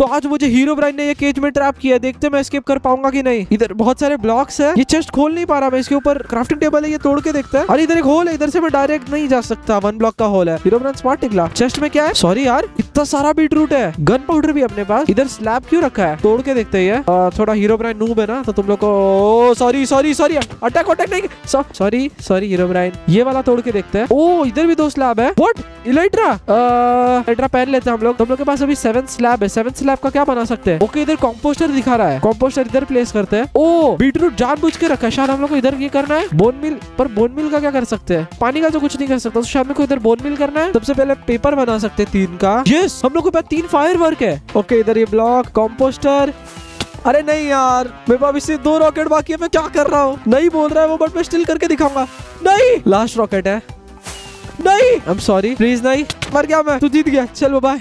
तो आज मुझे हीरो ब्राइन ने ये केज में ट्रैप किया है। देखते मैं स्केप कर पाऊँगा कि नहीं। इधर बहुत सारे ब्लॉक्स है। ये चेस्ट खोल नहीं पा रहा मैं, इसके ऊपर क्राफ्टिंग टेबल है, ये तोड़ के देखते हैं। अरे इधर एक होल है, इधर से मैं डायरेक्ट नहीं जा सकता। वन ब्लॉक का होल है। हीरो ब्राइन स्मार्ट निकला। चेस्ट में क्या है? सॉरी यार, इतना सारा बीट रूट है। गन पाउडर भी अपने पास। इधर स्लैब क्यों रखा है? तोड़ के देखते हैं ये। थोड़ा हीरो ब्राइन नूब है ना तो तुम लोग को sorry sorry sorry attack attack नहीं। सॉरी सॉरी हीरो ब्राइन ये वाला तोड़ के देखते हैं। ओ, इधर भी दो स्लैब है। व्हाट इलेक्ट्रा इलेक्ट्रा पहन लेते हैं हम लोग। तुम लोग के पास अभी सेवन स्लैब है। सेवन स्लैब का क्या बना सकते हैं? ओके, इधर कॉम्पोस्टर दिखा रहा है। कॉम्पोस्टर इधर प्लेस करते हैं। ओ बीटरूट जान बुझ के रखा है। शायद हम लोग को इधर ये करना है। बोन मिल पर बोन मिल का क्या कर सकते हैं? पानी का तो कुछ नहीं कर सकता। तो शायद मेरे को इधर बोन मिल करना है। सबसे पहले पेपर बना सकते हैं तीन का। यस हम लोग के पास तीन फायर वर्क है। ओके, इधर ये ब्लॉक कॉम्पोस्टर अरे नहीं यार, मेरे पास सिर्फ़ दो रॉकेट बाकी है। मैं क्या कर रहा हूँ? नहीं बोल रहा है वो बट मैं स्टिल करके दिखाऊँगा। नहीं! लास्ट रॉकेट है। नहीं! आई एम सॉरी प्लीज़ नहीं। मर गया मैं। तू जीत गया। चल बाय